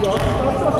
Igual, só